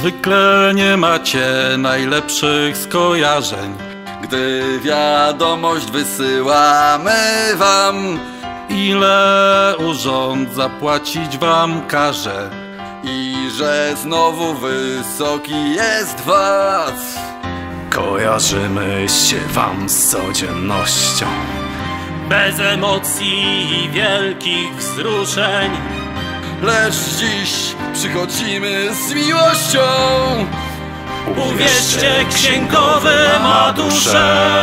Zwykle nie macie najlepszych skojarzeń. Gdy wiadomość wysyłamy wam Ile urząd zapłacić wam każe. I że znowu wysoki jest VAT Kojarzymy się wam z codziennością. Bez emocji i wielkich wzruszeń Lecz dziś przychodzimy z miłością. Uwierzcie, księgowy ma duszę.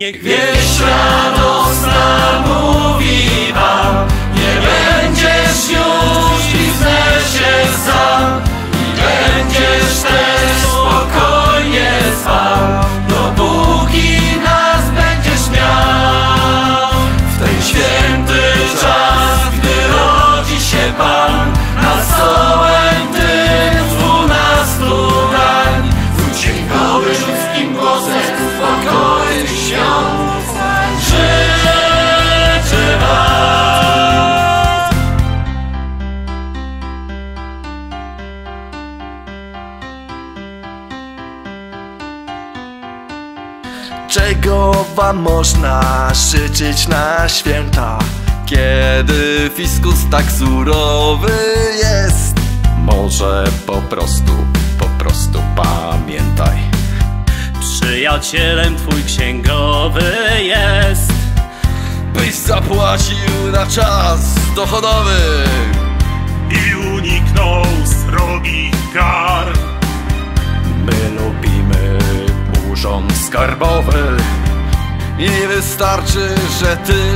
Niech wieść radosna mówi Czego wam można życzyć na święta? Kiedy fiskus tak surowy jest Może po prostu, po prostu pamiętaj. Przyjacielem twój księgowy jest. Byś zapłacił na czas dochodowy. I uniknął srogich kar. My lubimy urząd skarbowy. I wystarczy, że ty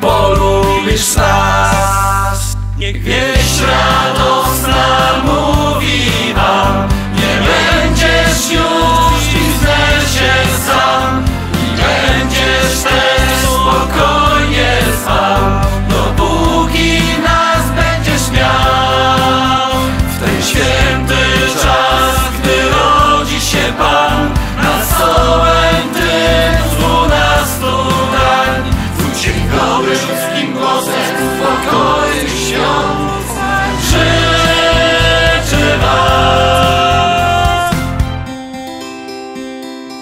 polubisz nas. Niech wieść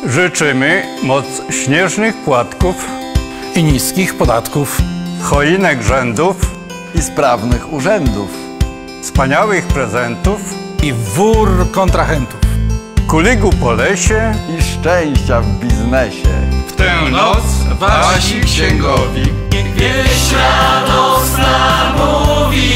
Życzymy moc śnieżnych płatków, i niskich podatków. choinek rzędów, I sprawnych urzędów wspaniałych prezentów, i wór kontrahentów. kuligu po lesie, i szczęścia w biznesie W tę noc wasi księgowi Niech wieść radosna mówi